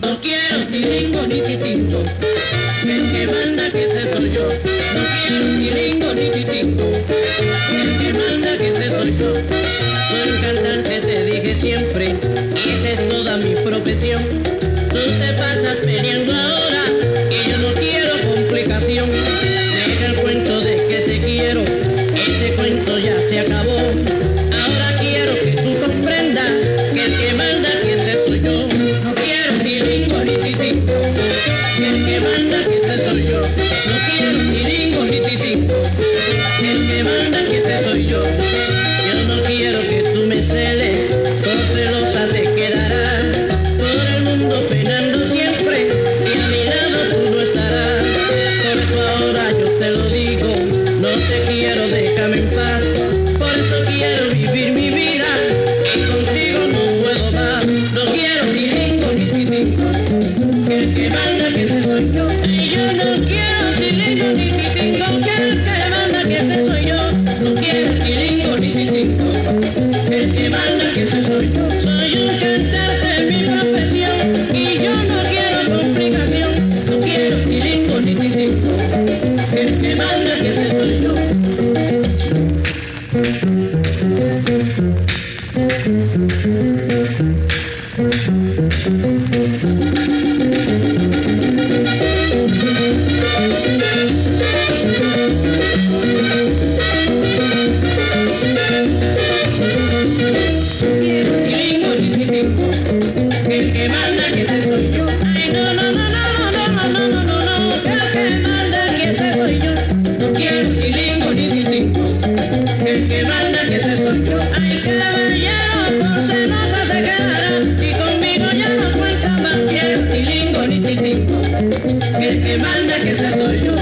No quiero tilingo ni titingo, el que manda que ese soy yo. No quiero tilingo ni titingo, el que manda que ese soy yo. Soy cantante, te dije siempre, y esa es toda mi profesión. Tú te pasas peleando ahora, y yo no quiero complicación. Deja el cuento de que te quiero, ese cuento ya se acabó. Manda que soy yo. No quiero tilingo ni titingo, el que manda que ese soy yo. Yo no quiero que tú me celes, por celosa te quedarás. Por el mundo penando siempre, y a mi lado tú no estarás. Por eso ahora yo te lo digo, no te quiero, déjame en paz. Titingo, que manda que ese soy yo. Soy un cantante, mi profesión, y yo no quiero complicación. No quiero tilingo ni titingo, que el que manda que ese soy yo. el que manda que se soy yo.